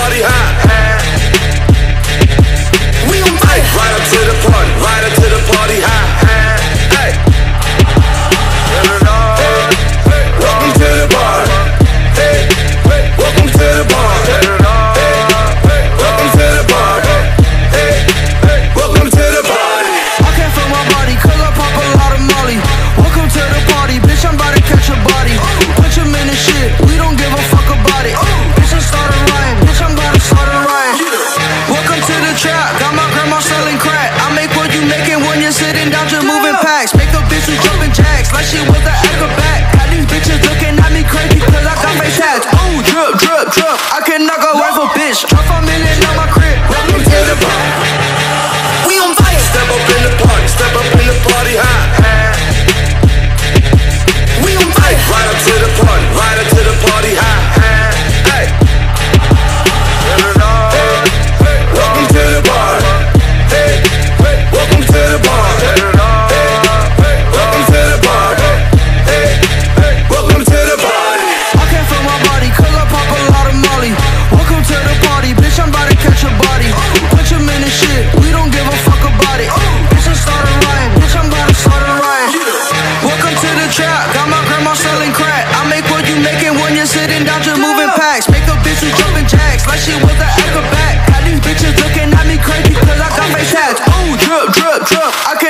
body high. been moving packs. Make a bitch who's jumping jacks like she was an acrobat. How these bitches looking at me crazy cause I got face tats. Ooh, drip, drip, drip. I cannot go away for bitch. Drop a million on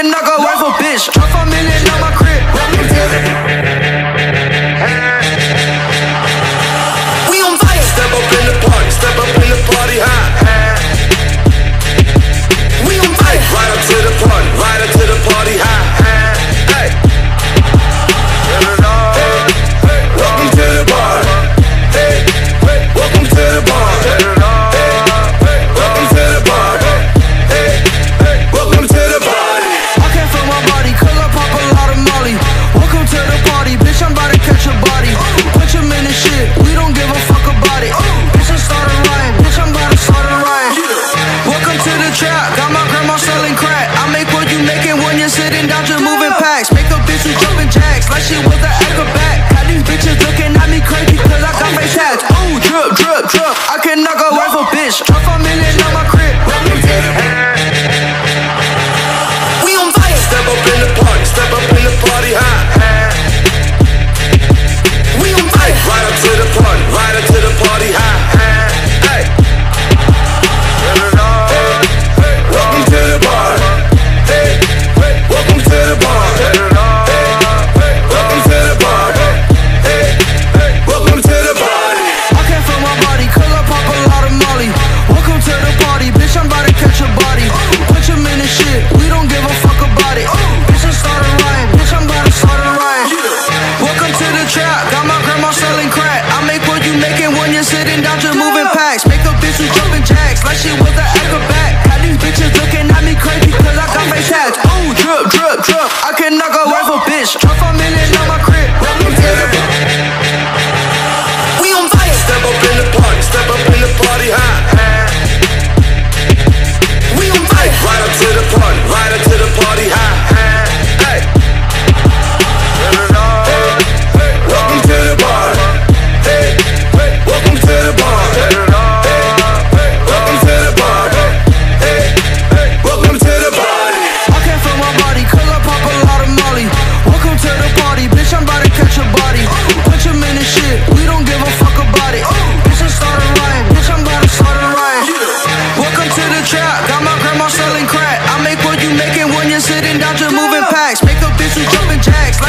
can knock a wife a bitch. On track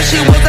She was